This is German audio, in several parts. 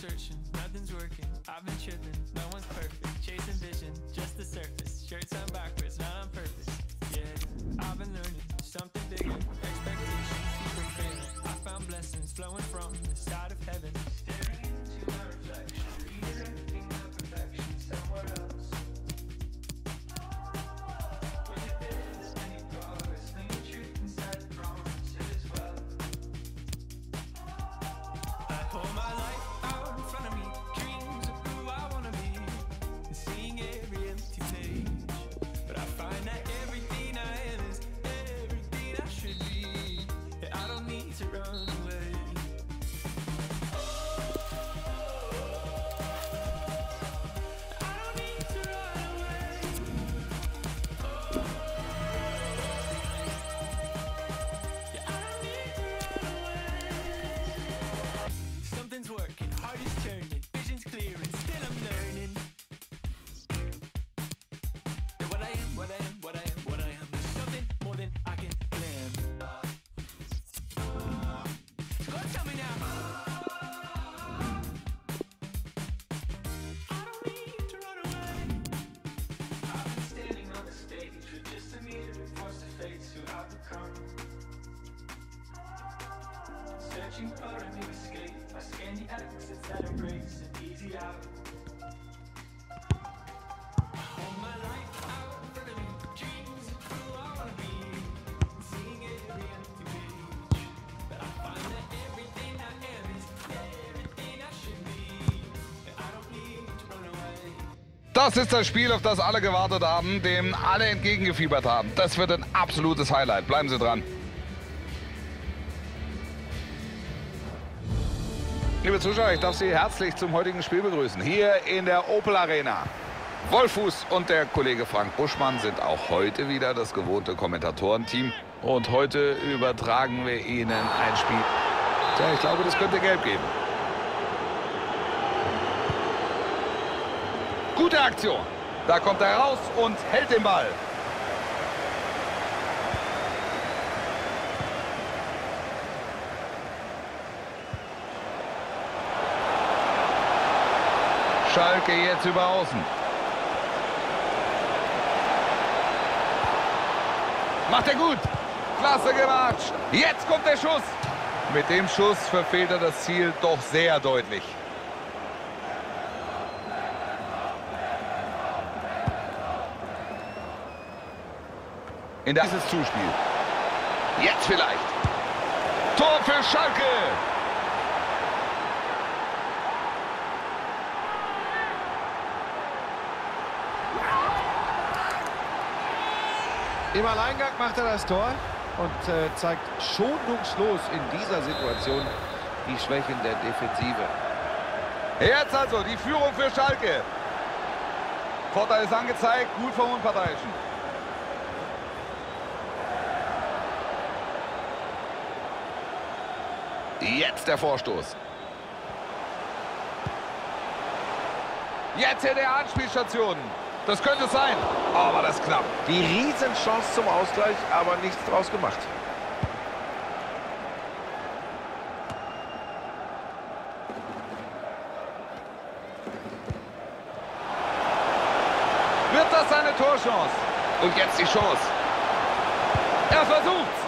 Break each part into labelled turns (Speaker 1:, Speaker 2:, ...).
Speaker 1: searching, nothing's working. I've been tripping, no one's perfect. Chasing vision, just the surface. Shirts on backwards, not on purpose. Yeah, I've been learning something bigger. Expectations keep. I found blessings flowing from the side of heaven. What I am, what I am, what I am, what I am is something more than I can plan. So go tell me now. I don't need to run away. I've been standing on the stage with just a mirror, forced to face who I've become. Searching for a new escape. I scan the exits that embrace an easy out.
Speaker 2: Das ist das Spiel, auf das alle gewartet haben, dem alle entgegengefiebert haben. Das wird ein absolutes Highlight. Bleiben Sie dran. Liebe Zuschauer, ich darf Sie herzlich zum heutigen Spiel begrüßen. Hier in der Opel Arena. Wolfuß und der Kollege Frank Buschmann sind auch heute wieder das gewohnte Kommentatorenteam. Und heute übertragen wir Ihnen ein Spiel. Tja, ich glaube, das könnte gelb geben. Gute Aktion. Da kommt er raus und hält den Ball. Schalke jetzt über Außen. Macht er gut. Klasse gemacht. Jetzt kommt der Schuss. Mit dem Schuss verfehlt er das Ziel doch sehr deutlich. In das ist Zuspiel. Jetzt vielleicht. Tor für Schalke.
Speaker 3: Im Alleingang macht er das Tor und äh, zeigt schonungslos in dieser Situation die Schwächen der Defensive.
Speaker 2: Jetzt also die Führung für Schalke. Vorteil ist angezeigt, gut vom Unparteiischen. Jetzt der Vorstoß. Jetzt hier der Anspielstation. Das könnte sein. Aber das klappt.
Speaker 3: Die Riesenchance zum Ausgleich, aber nichts draus gemacht.
Speaker 2: Wird das seine Torchance? Und jetzt die Chance. Er versucht's.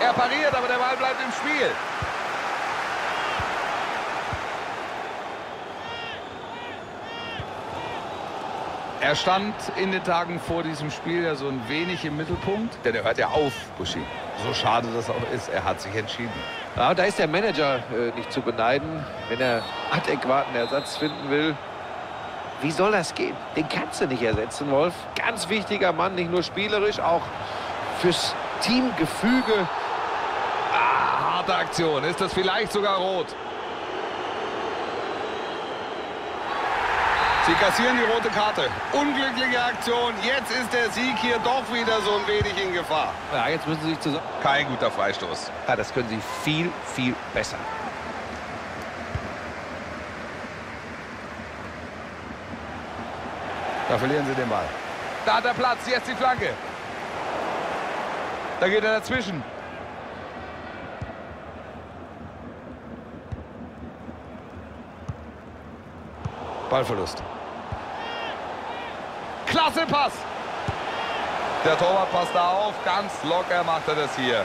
Speaker 2: Er pariert, aber der Ball bleibt im Spiel. Er stand in den Tagen vor diesem Spiel ja so ein wenig im Mittelpunkt. Denn er hört ja auf, Buschi. So schade das auch ist, er hat sich entschieden.
Speaker 3: Ja, da ist der Manager äh, nicht zu beneiden, wenn er adäquaten Ersatz finden will. Wie soll das gehen? Den kannst du nicht ersetzen, Wolf. Ganz wichtiger Mann, nicht nur spielerisch, auch fürs Teamgefüge.
Speaker 2: Ah, harte Aktion. Ist das vielleicht sogar rot? Sie kassieren die rote Karte. Unglückliche Aktion. Jetzt ist der Sieg hier doch wieder so ein wenig in Gefahr.
Speaker 3: Ja, jetzt müssen sie sich zusammen...
Speaker 2: Kein guter Freistoß.
Speaker 3: Ja, das können sie viel, viel besser.
Speaker 2: Da verlieren sie den Ball. Da hat er Platz. Jetzt die Flanke. Da geht er dazwischen. Ballverlust. Klasse Pass. Der Torwart passt da auf. Ganz locker macht er das hier.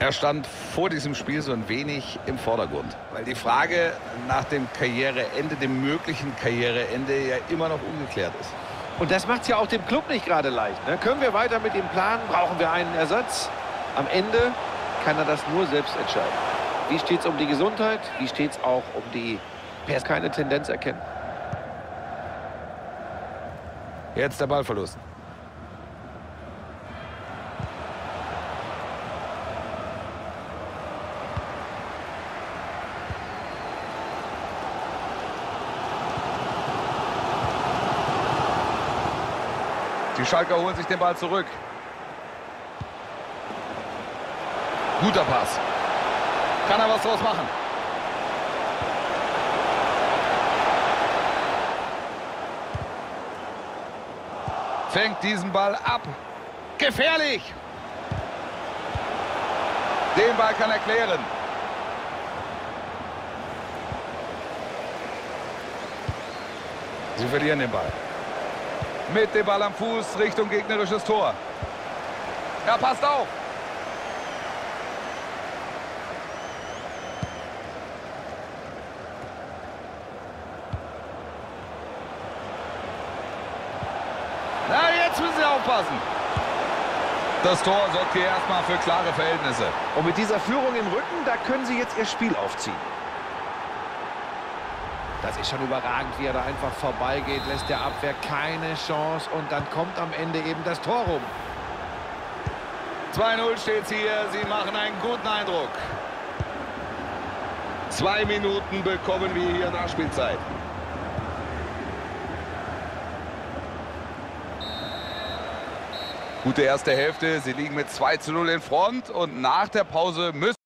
Speaker 2: Er stand vor diesem Spiel so ein wenig im Vordergrund, weil die Frage nach dem Karriereende, dem möglichen Karriereende ja immer noch ungeklärt ist.
Speaker 3: Und das macht es ja auch dem Club nicht gerade leicht. Ne? Können wir weiter mit ihm planen? Brauchen wir einen Ersatz? Am Ende kann er das nur selbst entscheiden. Wie steht es um die Gesundheit? Wie steht es auch um die Pers keine Tendenz erkennen?
Speaker 2: Jetzt der Ballverlust. Die Schalker holen sich den Ball zurück. Guter Pass. Kann er was draus machen? Fängt diesen Ball ab. Gefährlich! Den Ball kann er klären. Sie verlieren den Ball. Mit dem Ball am Fuß Richtung gegnerisches Tor. Er passt auf. Na, jetzt müssen Sie aufpassen. Das Tor sorgt hier erstmal für klare Verhältnisse.
Speaker 3: Und mit dieser Führung im Rücken, da können sie jetzt ihr Spiel aufziehen. Das ist schon überragend, wie er da einfach vorbeigeht, lässt der Abwehr keine Chance und dann kommt am Ende eben das Tor rum.
Speaker 2: 2-0 steht hier. Sie machen einen guten Eindruck. Zwei Minuten bekommen wir hier Nachspielzeit. Gute erste Hälfte. Sie liegen mit 2 zu 0 in Front und nach der Pause müssen